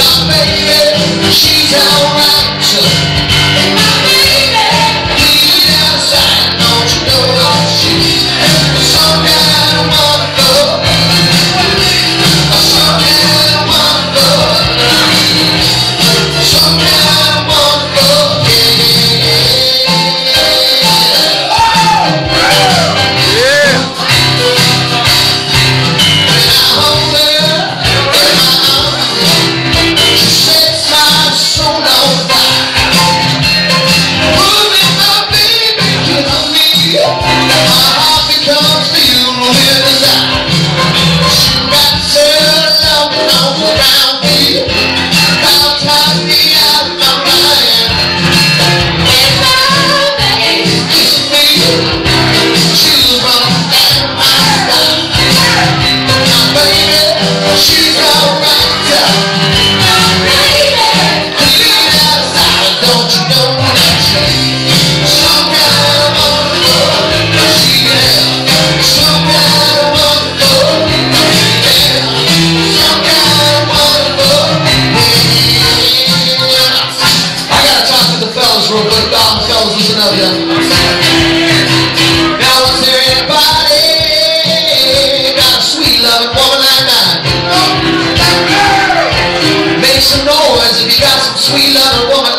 Dios. of them. Now is there anybody got a sweet loving woman like mine? Make some noise if you got some sweet loving woman.